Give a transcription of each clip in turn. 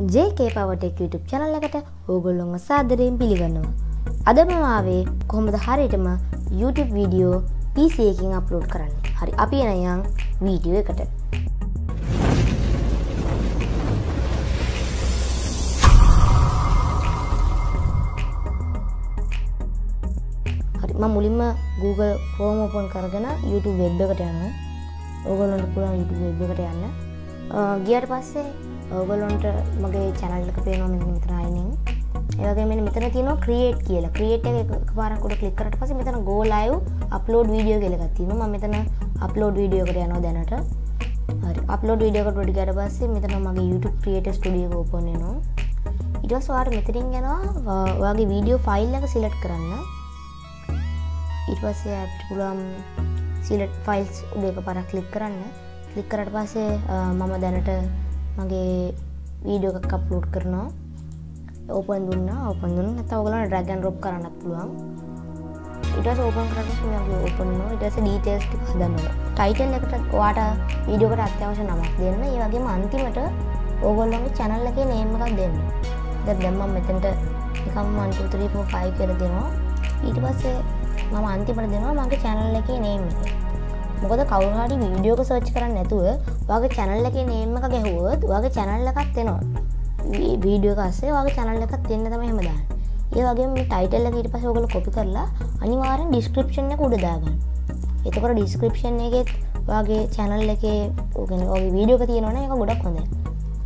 ජේකේ පවටෙක් YouTube channel එකට ඕගොල්ලොන්ව සාදරයෙන් පිළිගන්නවා. අද මම ආවේ කොහොමද හරියටම YouTube වීඩියෝ PC එකකින් අප්ලෝඩ් කරන්නේ. හරි අපි එන යන් වීඩියෝ එකට. හරි මම මුලින්ම Google Chrome open කරගෙන YouTube web එකට යනවා. ඕගොල්ලොන්ට පුළුවන් YouTube web එකට යන්න. ගියට පස්සේ ඔගොලොන්ට මගේ චැනල්ලක පේනවා මෙ මෙතන අයිනෙන්. ඒවගේ මෙ මෙතන තියන ක්‍රියේට් කියලා. ක්‍රියේට් එක පාරකුට කලික්කරට පස මෙතන ගෝලයිව් අප්ලෝඩ් වීඩියෝ කෙලගත්තින ම මෙතන අප්ලෝඩ් වීඩියෝකට යනවා දැනට. අප්ලෝඩ් වීඩියෝකට ොඩි ගට පස්සේ මෙතන මගේ YouTube ක්‍රියට ස්ටඩිය ඕපනනවා ඉටස්වාට මෙතරින් ගෙනවා වගේ වීඩියෝ ෆයිල් එක සිලට් කරන්න. ඉට පස්සේ ඇප් පුළම් සිලට් ෆයිල්ස් උඩ එක පරක් කලික් කරන්න කලික් කරට පස්සේ මම දැනට මගේ වීඩියෝ එකක් අප්ලෝඩ් කරනවා. ඕපන් දුන්න ඕපන් දුන්න. නැත ඔගලන ඩ්‍රැගන් රොප් කරන්නත් පුළුවන්. ඉටස් ඕපන් කරට ඕපන්න ඉටස ඩීටේස් හදන්න ටයිටල් එකට වාට වීඩියෝකට අත්‍යවශ නමක් දෙන්න. ඒ වගේ අන්තිමට ඕගොල්ලොගේ චැනල් එක නේම එකක් දෙන්න. ද දැම්මම් මෙතැන්ට එකම් මන්තුතරී පෝෆයි කර දෙනවා. ඊට පස්සේ මම අන්තිමට දෙනවා මගේ චැනල් එක නේම එක. මොකද කවුහරි වීඩියෝක සර්ච් කරන්න නැතුව වගේ චැනල් එක නේම එක ගැහුවොත් වගේ චැනල් එකත් එනවා. වීඩියෝ කස්සේ වගේ චැනල් එකත් තින්න තම හෙමදාන්න ඒ වගේ ටයිටල්ල ඊට පස ඔගල කොපි කරලා අනිවාරෙන් ඩිස්ක්‍රපෂන් එක උඩදාගන්න එතකොට ඩිස්ක්‍රපෂන් එකෙත් වගේ චැනල් එක ඕගෙන ඔගේ වීඩියෝක තියෙනවන එක ගොඩක් හොඳ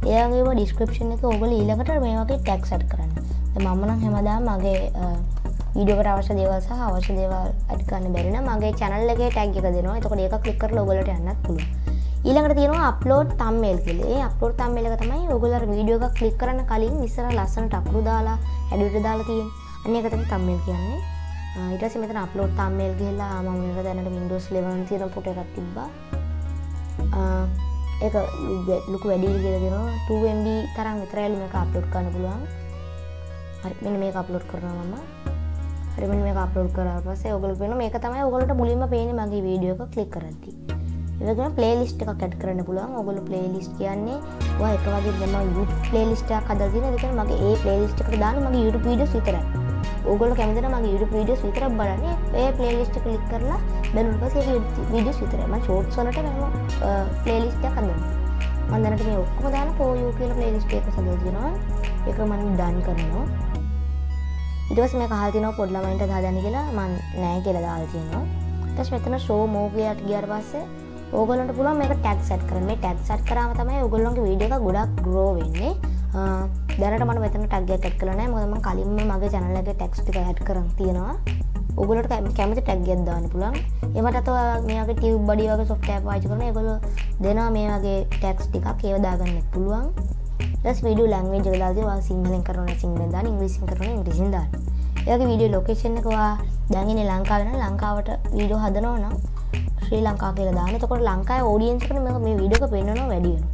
ඒගේ ඩිස්ක්‍රපෂන් එක ඔගල ඊලකට මේ වගේ ටැක්සට් කරන්න. මමනම් හැමදා මගේ වීඩියෝකට අවශ්‍ය දේවල් සහ අවශ්‍ය දේවල් ඇඩ්ගන්න බැරින මගේ චැනල්ලගේ ටැග් එක දෙනවා. එතකොට ඒක කලික්කර ලොගලට යන්නත් පුළුව ඊළඟට තියෙනවා අප්ලෝඩ් තම්මේල් කියලේ. අප්ලෝඩ් තම්මේල එක තමයි ඔගොල්ලෝ වීඩියෝ එකක් ක්ලික් කරන්න කලින් ඉස්සර ලස්සනට අකුරු දාලා ඇඩිට දාලා තියෙන අන්න එක තමයි තම්මේල් කියන්නේ. ඊට පස්සේ මෙතන අප්ලෝඩ් තම්මේල් ගිහලා මම මේක දැනට Windows 11 තියෙන ෆොටෝ එකක් තිබ්බා. ඒක ලොකු වැඩි කියලා දෙනවා. 2MB තරම් විතරයි මේක අප්ලෝඩ් කරන්න පුළුවන්. හරි මෙන්න මේක අප්ලෝඩ් කරනවා මම. හරිමන මේ අප්ලෝඩ් කරා පස්සේ ඔගොල්ලෝ වෙන මේක තමයි ඔයගොල්ලන්ට මුලින්ම පේන්නේ මගේ වීඩියෝ එක ක්ලික් කරද්දී. ඒවගේම ප්ලේලිස්ට් එකක් ඇඩ් කරන්න පුළුවන්. ඔයගොල්ලෝ ප්ලේලිස්ට් කියන්නේ ඔයා එක වගේ දැන් මම YouTube ප්ලේලිස්ට් එකක් හදලා තියෙනවා. ඒ කියන්නේ මගේ ඒ ප්ලේලිස්ට් එකට දාන්න මගේ YouTube වීඩියෝස් විතරයි. ඕගොල්ලෝ කැමති නම් මගේ YouTube වීඩියෝස් විතරක් බලන්නේ. ඒ ප්ලේලිස්ට් එක ක්ලික් කරලා බැලුවට පස්සේ ඒක වීඩියෝස් විතරයි. මම ෂෝට්ස් වලට මම ප්ලේලිස්ට් එකක් හදනවා. මම දැනට මේ ඔක්කොම දාලා for you කියලා ප්ලේලිස්ට් එක හදලා තියෙනවා. ඒක මම ඩන් කරනවා. ඉටවස් මේ කහතින පොඩ්ලමයින්ට දාදන්න කියලා මන් නෑ කියල දාල් තියෙනවා තස් මෙතන ශෝ මෝගයට ගියර පස්සේ ඕගලට පුළුව මේ ටැක් සැට් කරන මේ ටැක් සැට් කරම තමයි ඔගොල්ලොන්ගේ වීඩියක ගොඩක් ග්‍රෝ වෙන්නේ. දැනට මට මෙතන ටක්ග ටැක් කලන මොදම කලින්ම මගේ චැනලගේ ටෙක්ස්ටික හැට් කරන තියෙනවා. ඔගලට කැමති ටැක්ගෙත් දාන්න පුළන් එමට මේක ටව බඩි වගේ සොෆ්ටෑ පාච කරන ගොල දෙනා මේ වගේ ටැක්ස් ටිකක්. ඒවදාගන්න පුළුවන්. ස් විඩිය ලංවේජ ලාදවා සිංහලෙන් කරන සිංහල දාන ඉංග්‍රිසින් කරන ඉංග්‍රිසින් දාන්න ඒගේ විඩිය ලොකේෂන් එකවා දැගෙන ලංකාවෙන ලංකාවට වීඩෝ හදනවා නම් ශ්‍රී ලංකා කියල දාන. තකොට ලංකායි ෝඩියන්ස් කන මේ විඩියක පෙන්න්නනවා වැඩියෙන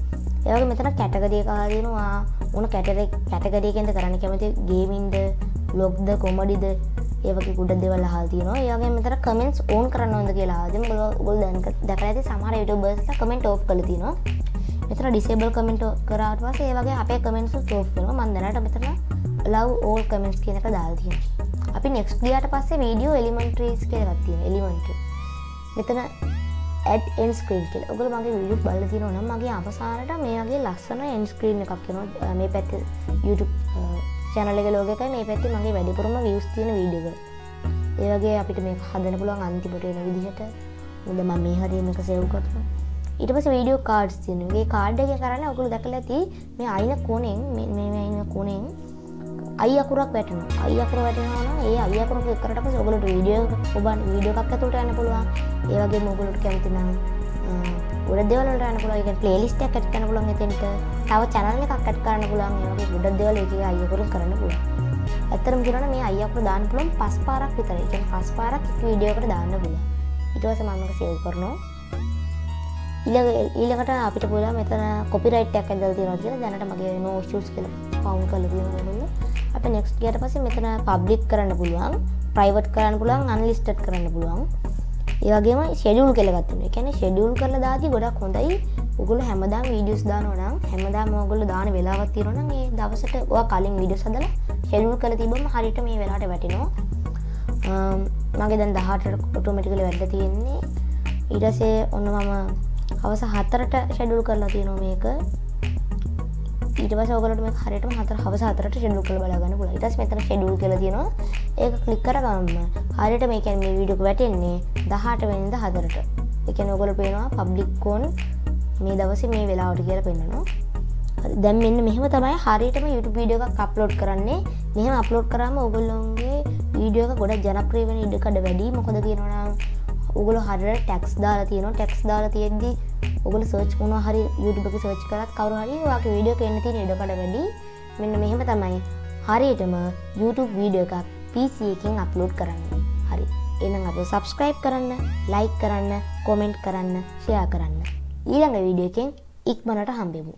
ඒවගේ මෙතන කැටගරිය කාදනවා ඕන කැටර කැටගරියකෙන්ද කරන්න කැමති? ගේමින්ද ලොග්ද කොමඩිද ඒවගේ ගුඩ දෙවල් හල්තිනවා ඒගේ මෙතර කමෙන්ස් ඕන් කරන්න ොද කියලා ද ගොල් දැක දැක ඇති සමහර යට බස් කමෙන්ට් ඕ් කලතිනවා මෙතන ඩිසේබල් කමෙන්ට් කරාට පස්සේ ඒ වගේ අපේ කමෙන්ට්ස් ස්ටෝප් වෙනවා. මම දැනට මෙතන ලව් ඕල් කමෙන්ට්ස් කියන එක දාලා තියෙනවා. අපි නෙක්ස්ට් ගියාට පස්සේ වීඩියෝ එලිමෙන්ට්‍රීස් කියලා එකක් තියෙනවා. එලිමෙන්ට්‍රි මෙතන ඇඩ් එන් ස්ක්‍රීන් කියලා. ඔයගොල්ලෝ මගේ වීඩියෝ බලලා තියෙනවා නම් මගේ අවසානට මේ වගේ ලස්සන එන් ස්ක්‍රීන් එකක් එනවා මේ පැත්තේ YouTube channel එකේ ලෝගෝ එකයි. මේ පැත්තේ මගේ වැඩිපුරම views තියෙන වීඩියෝ එක ඒ වගේ අපිට මේක හදන්න පුළුවන් අන්තිමට එන විදිහට. මොකද මම මේ හරිය මේක සේව් කරනවා. ඊට පස වීඩියෝ කාඩ් තියනගේ කාඩ් එක කරන්න ඔකුළු දැකල ඇති මේ අයින කෝනෙන් මේ අයින කෝනෙන් අයි අකුරක් වැටන අයි අකුර වැටෙනවාන ඒ අයි අකුර කරට පස ඔගලට වීඩියෝ ඔබන් වීඩියෝ එකක් ඇතුට යන්න පුළුවන්. ඒවගේ මොගලට කැමතිනම් ගොඩ දෙවලට යන පුළ එක පලේලිස්ට කට් කන පුළන් එතෙන්ට. තව චනල එකක් කට් කරන්න පුළන් ඒගේ ගොඩ දෙවල එක අයකුරු කරන්න පුළ ඇතරම කරන මේ අයකුර දාන්න පුළන් පස් පාරක් විතර එක පස් පාරක් වීඩියෝකට දාන්න පුළ ඉටවස මමක සේව් කරනවා. ඊළඟට අපිට පුලා මෙතන කොපිරයිට්ක් ඇදල් තියෙන කියලා දැනට මගේ නෝෂස් කල පවුන් කල තියෙනගන්න අප නෙක්ස් ගට පස මෙතන පබ්ලික් කරන්න පුළුවන් ප්‍රයිවට් කරන්න පුළුවන් අන්ලිස්ට් කරන්න පුළුවන්. ඒවගේම ෂෙඩියුල් කෙලගත්තුන කැන ෂෙඩියුල් කරල දාති ගොඩක් හොඳයි. ඔගොල්ලෝ හැමදාම වීඩියෝස් දානවා නම් හැමදාම ඔයගොල්ලෝ දාන වෙලාවක් තියෙනවා නම් ඒ දවසට ඔයා කලින් වීඩියෝස් හදලා ෂෙඩියුල් කරලා තිබ්බම හරියට මේ වෙලාවට වැටෙනවා. මගේ දැන් 18ට ඔටෝමැටිකලි වැටලා තියෙන්නේ. ඊට පස්සේ ඔන්න මම හවස 4ට ෂෙඩියුල් කරලා තියෙනවා මේක. ඊට පස්සේ ඔයගොල්ලෝට මේක හරියටම 4 හවස 4ට ෂෙඩියුල් කරලා බලා ගන්න පුළුවන්. ඊට පස්සේ මෙතන ෂෙඩියුල් කරලා තියෙනවා. ඒක ක්ලික් කරගන්න. හරියට මේ කියන්නේ මේ වීඩියෝ එක වැටෙන්නේ 18 වෙනිදා 4ට ඒ කියන්නේ ඔයගොල්ලෝ පේනවා පබ්ලික් කෝන් මේ දවසේ මේ වෙලාවට කියලා පෙන්වනවා දැන් මෙන්න මෙහෙම තමයි හරියටම YouTube වීඩියෝ එකක් අප්ලෝඩ් කරන්නේ. මෙහෙම අප්ලෝඩ් කරාම ඔයගොල්ලෝගේ වීඩියෝ එක ගොඩක් ජනප්‍රිය වෙන ඉඩකඩ වැඩි. මොකද කියනවා නම් ඔගොල්ලෝ හරියට ටැක්ස් දාලා තියෙනවා. ටැක්ස් දාලා තියෙද්දි ඔගොල්ලෝ සර්ච් මොනවා හරි YouTube එකේ සර්ච් කරත් කවුරු හරි ඔයාගේ වීඩියෝ එක එන්න තියෙන ඉඩකඩ වැඩි. මෙන්න මෙහෙම තමයි හරියටම YouTube වීඩියෝ එකක් PC එකකින් අප්ලෝඩ් කරන්න. හරි. එහෙනම් අපිව සබස්ක්‍රයිබ් කරන්න ලයික් කරන්න කොමෙන්ට් කරන්න ෂෙයා කරන්න. ඊළඟ වීඩියෝ එකෙන් ඉක්මනට හම්බෙමු.